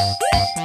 Woo!